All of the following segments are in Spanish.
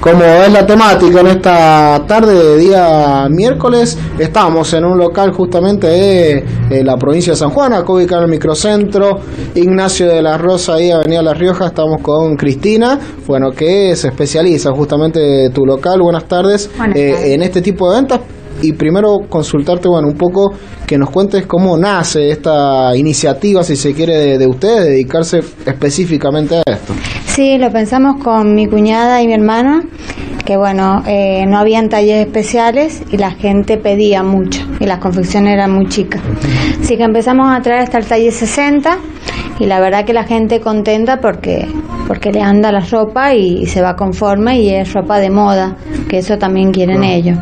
Como es la temática en esta tarde de día miércoles, estamos en un local justamente de, la provincia de San Juan, acá ubicado en el microcentro, Ignacio de la Rosa, ahí Avenida La Rioja, estamos con Cristina, bueno, que se especializa justamente en tu local, buenas tardes, eh, en este tipo de ventas, y primero consultarte, bueno, un poco que nos cuentes cómo nace esta iniciativa, si se quiere, de, de ustedes, dedicarse específicamente a esto. Sí, lo pensamos con mi cuñada y mi hermana, que bueno, eh, no habían talleres especiales y la gente pedía mucho y las confecciones eran muy chicas. Así que empezamos a traer hasta el talle 60 y la verdad que la gente contenta porque porque le anda la ropa y, se va conforme y es ropa de moda, que eso también quieren ellos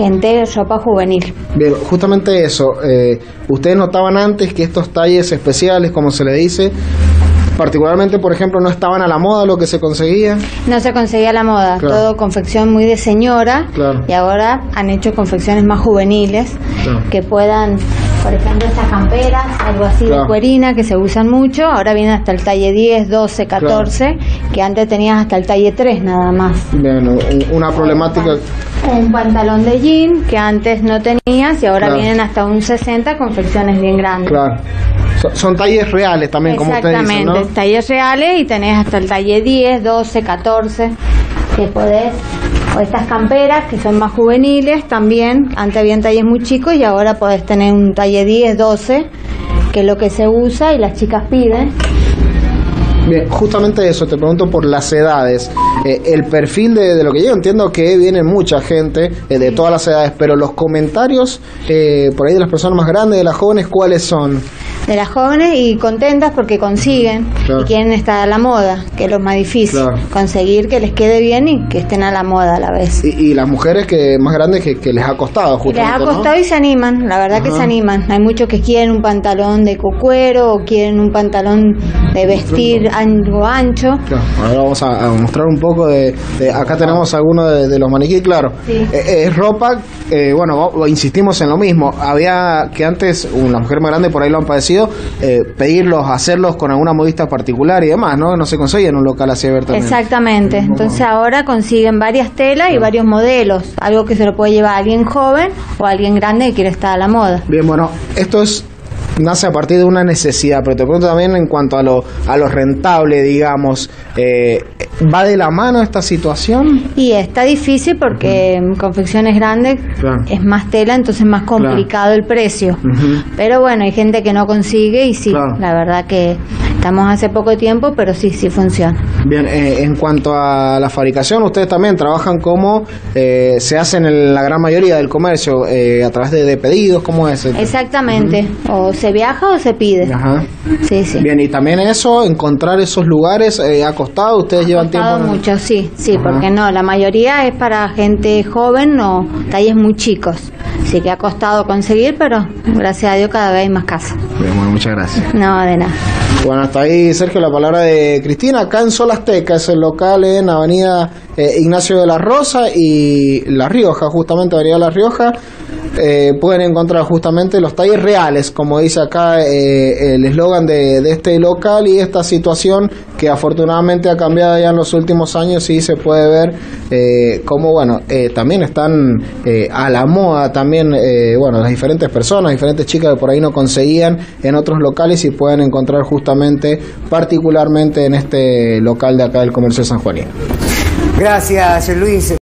gente ropa juvenil. Bien, justamente eso. Eh, ¿Ustedes notaban antes que estos talles especiales, como se le dice, particularmente, por ejemplo, no estaban a la moda lo que se conseguía? No se conseguía a la moda, todo confección muy de señora y ahora han hecho confecciones más juveniles que puedan por ejemplo, estas camperas, algo así de cuerina que se usan mucho, ahora vienen hasta el talle 10, 12, 14, que antes tenías hasta el talle 3 nada más. Bueno, una problemática. Un pantalón de jean que antes no tenías y ahora vienen hasta un 60 confecciones bien grandes. Claro. Son, talles reales también, como usted dice, Exactamente, talles reales y tenés hasta el talle 10, 12, 14 que podés o estas camperas que son más juveniles también, antes habían talles muy chicos y ahora podés tener un talle 10, 12, que es lo que se usa y las chicas piden. Bien, justamente eso, te pregunto por las edades. Eh, el perfil de, lo que yo entiendo que viene mucha gente eh, de todas las edades, pero los comentarios eh, por ahí de las personas más grandes, de las jóvenes, ¿cuáles son? De las jóvenes y contentas porque consiguen y quieren estar a la moda, que es lo más difícil, conseguir que les quede bien y que estén a la moda a la vez. Y, las mujeres que más grandes que, les ha costado justamente, Les ha costado y se animan, la verdad que se animan. Hay muchos que quieren un pantalón de cuero o quieren un pantalón de vestir algo ancho. Ahora vamos a, mostrar un poco de, acá tenemos algunos de, los maniquíes, claro. Eh, eh, es ropa, eh, bueno, insistimos en lo mismo. Había que antes, una mujer más grande por ahí lo han padecido eh, pedirlos, hacerlos con alguna modista particular y demás, ¿no? No se consigue en un local así abierto. Exactamente. Entonces ahora consiguen varias telas y varios modelos, algo que se lo puede llevar a alguien joven o a alguien grande que quiere estar a la moda. Bien, bueno, esto es nace a partir de una necesidad, pero te pregunto también en cuanto a lo, a lo rentable, digamos, eh, ¿va de la mano esta situación? Y está difícil porque en confecciones grandes es más tela, entonces es más complicado el precio. Pero bueno, hay gente que no consigue y sí, la verdad que estamos hace poco tiempo, pero sí, sí funciona. Bien, eh, en cuanto a la fabricación, ustedes también trabajan como eh, se hacen en la gran mayoría del comercio, a través de, pedidos, ¿cómo es? Exactamente, o se viaja o se pide. Ajá. Sí, sí. Bien, y también eso, encontrar esos lugares, eh, ¿ha costado? ¿Ustedes llevan tiempo? mucho, sí, sí, porque no, la mayoría es para gente joven o talles muy chicos. Sí que ha costado conseguir, pero gracias a Dios cada vez hay más casas. Bien, bueno, muchas gracias. No, de nada. Bueno, hasta ahí, Sergio, la palabra de Cristina. Acá en Solasteca, es el local en Avenida eh, Ignacio de la Rosa y La Rioja, justamente Avenida La Rioja. Eh, pueden encontrar justamente los talleres reales, como dice acá eh, el eslogan de, este local y esta situación que afortunadamente ha cambiado ya en los últimos años y se puede ver eh, como bueno también están a la moda también bueno las diferentes personas diferentes chicas que por ahí no conseguían en otros locales y pueden encontrar justamente particularmente en este local de acá del comercio San Juanino. Gracias Luis